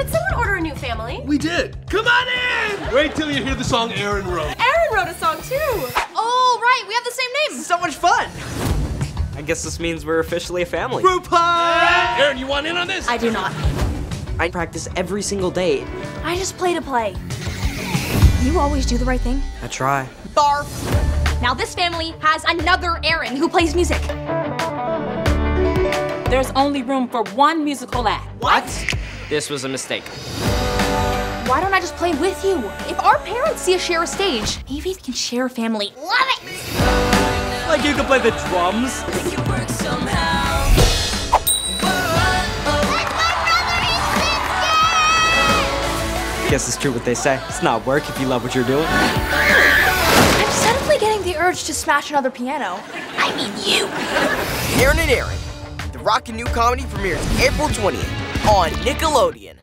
Did someone order a new family? We did. Come on in! Wait till you hear the song Aaron wrote. Aaron wrote a song too. Oh, right, we have the same name. So much fun. I guess this means we're officially a family. RuPaul! Aaron, you want in on this? I do not. I practice every single day. I just play to play. You always do the right thing. I try. Barf. Now this family has another Aaron who plays music. There's only room for one musical act. What? This was a mistake. Why don't I just play with you? If our parents see us share a stage, maybe they can share a family. Love it! Like you can play the drums. Guess it's true what they say. It's not work if you love what you're doing. I'm suddenly getting the urge to smash another piano. I mean you. Erin and Aaron. The Rockin' New Comedy premieres April 20th on Nickelodeon.